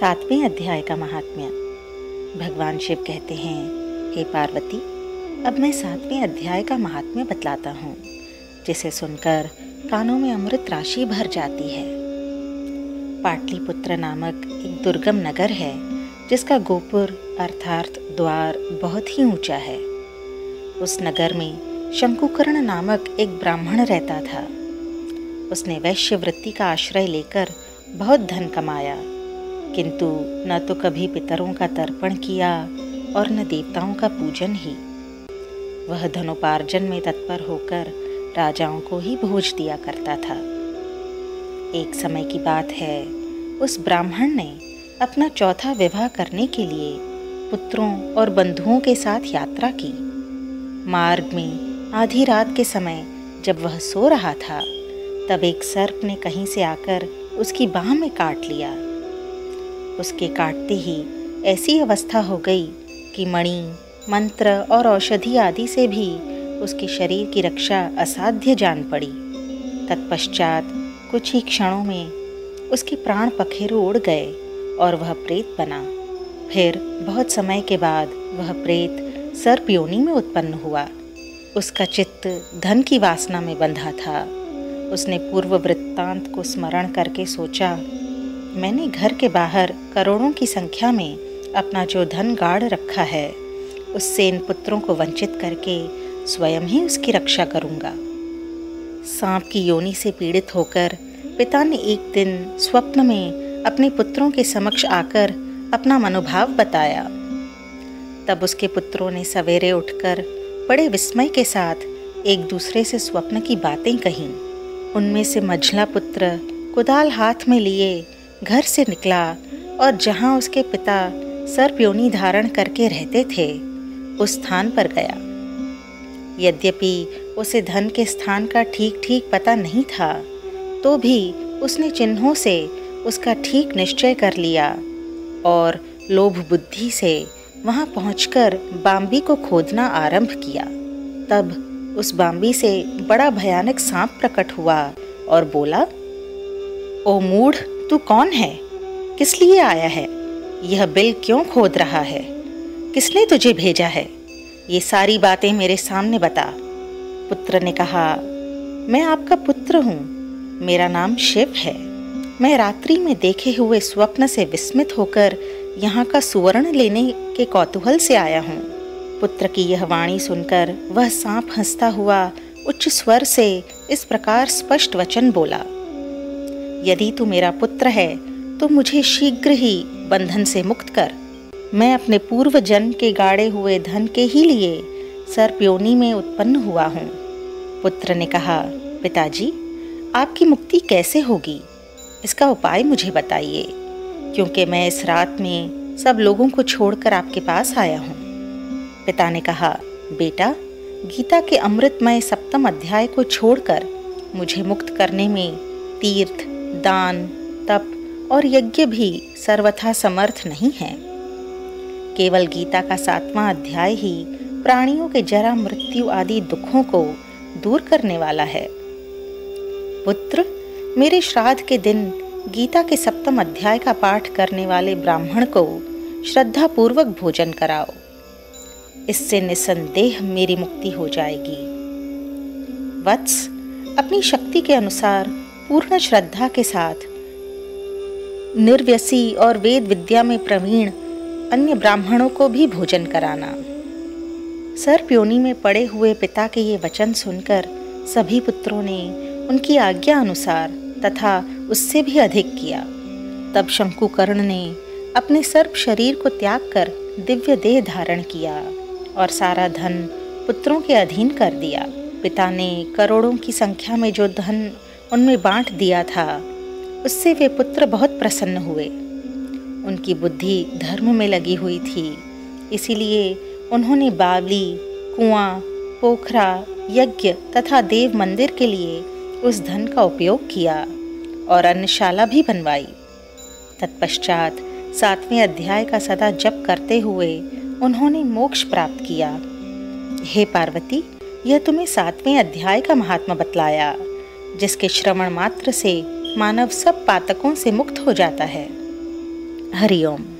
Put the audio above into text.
सातवें अध्याय का महात्म्य। भगवान शिव कहते हैं, हे पार्वती, अब मैं सातवें अध्याय का महात्म्य बतलाता हूँ, जिसे सुनकर कानों में अमृत राशि भर जाती है। पाटलिपुत्र नामक एक दुर्गम नगर है, जिसका गोपुर अर्थात द्वार बहुत ही ऊँचा है। उस नगर में शंकुकर्ण नामक एक ब्राह्मण रहता था। उसने वैश्य वृत्ति का आश्रय लेकर बहुत धन कमाया। किंतु न तो कभी पितरों का तर्पण किया और न देवताओं का पूजन ही। वह धनोपार्जन में तत्पर होकर राजाओं को ही भोज दिया करता था। एक समय की बात है, उस ब्राह्मण ने अपना चौथा विवाह करने के लिए पुत्रों और बंधुओं के साथ यात्रा की। मार्ग में आधी रात के समय जब वह सो रहा था, तब एक सर्प ने कहीं से आकर उसकी बाह में काट लिया। उसके काटते ही ऐसी अवस्था हो गई कि मणि, मंत्र और औषधि आदि से भी उसके शरीर की रक्षा असाध्य जान पड़ी। तत्पश्चात कुछ ही क्षणों में उसके प्राण पखेरु उड़ गए और वह प्रेत बना। फिर बहुत समय के बाद वह प्रेत सर्प योनि में उत्पन्न हुआ। उसका चित्त धन की वासना में बंधा था। उसने पूर्व वृत्तांत को स्मरण करके सोचा मैंने घर के बाहर करोड़ों की संख्या में अपना जो धन गाड़ रखा है, उससे इन पुत्रों को वंचित करके स्वयं ही उसकी रक्षा करूँगा। सांप की योनि से पीड़ित होकर पिता ने एक दिन स्वप्न में अपने पुत्रों के समक्ष आकर अपना मनोभाव बताया। तब उसके पुत्रों ने सवेरे उठकर बड़े विस्मय के साथ एक दूसरे से स्वप्न की बातें कहीं। उनमें से मझला पुत्र कुदाल हाथ में लिए घर से निकला और जहाँ उसके पिता सर्पयोनी धारण करके रहते थे, उस स्थान पर गया। यद्यपि उसे धन के स्थान का ठीक ठीक पता नहीं था तो भी उसने चिन्हों से उसका ठीक निश्चय कर लिया और लोभ बुद्धि से वहाँ पहुंचकर बाम्बी को खोदना आरंभ किया। तब उस बाम्बी से बड़ा भयानक सांप प्रकट हुआ और बोला, ओ मूढ़ तू कौन है? किस लिए आया है? यह बिल क्यों खोद रहा है? किसने तुझे भेजा है? ये सारी बातें मेरे सामने बता। पुत्र ने कहा, मैं आपका पुत्र हूँ। मेरा नाम शिव है। मैं रात्रि में देखे हुए स्वप्न से विस्मित होकर यहाँ का सुवर्ण लेने के कौतूहल से आया हूँ। पुत्र की यह वाणी सुनकर वह सांप हंसता हुआ उच्च स्वर से इस प्रकार स्पष्ट वचन बोला, यदि तू मेरा पुत्र है तो मुझे शीघ्र ही बंधन से मुक्त कर। मैं अपने पूर्व जन्म के गाड़े हुए धन के ही लिए सर्पयोनी में उत्पन्न हुआ हूँ। पुत्र ने कहा, पिताजी, आपकी मुक्ति कैसे होगी? इसका उपाय मुझे बताइए, क्योंकि मैं इस रात में सब लोगों को छोड़कर आपके पास आया हूँ। पिता ने कहा, बेटा, गीता के अमृतमय सप्तम अध्याय को छोड़कर मुझे मुक्त करने में तीर्थ, दान तप और यज्ञ भी सर्वथा समर्थ नहीं है। केवल गीता का सातवां अध्याय ही प्राणियों के जरा मृत्यु आदि दुखों को दूर करने वाला है। पुत्र, मेरे श्राद्ध के दिन गीता के सप्तम अध्याय का पाठ करने वाले ब्राह्मण को श्रद्धा पूर्वक भोजन कराओ। इससे निसंदेह मेरी मुक्ति हो जाएगी। वत्स, अपनी शक्ति के अनुसार पूर्ण श्रद्धा के साथ निर्व्यसी और वेद विद्या में प्रवीण अन्य ब्राह्मणों को भी भोजन कराना। सर्पयोनी में पड़े हुए पिता के ये वचन सुनकर सभी पुत्रों ने उनकी आज्ञा अनुसार तथा उससे भी अधिक किया। तब शंकुकर्ण ने अपने सर्प शरीर को त्याग कर दिव्य देह धारण किया और सारा धन पुत्रों के अधीन कर दिया। पिता ने करोड़ों की संख्या में जो धन उनमें बांट दिया था उससे वे पुत्र बहुत प्रसन्न हुए। उनकी बुद्धि धर्म में लगी हुई थी, इसीलिए उन्होंने बावली, कुआँ, पोखरा, यज्ञ तथा देव मंदिर के लिए उस धन का उपयोग किया और अन्नशाला भी बनवाई। तत्पश्चात सातवें अध्याय का सदा जप करते हुए उन्होंने मोक्ष प्राप्त किया। हे पार्वती, यह तुम्हें सातवें अध्याय का महात्मा बतलाया, जिसके श्रवण मात्र से मानव सब पातकों से मुक्त हो जाता है। हरिओम।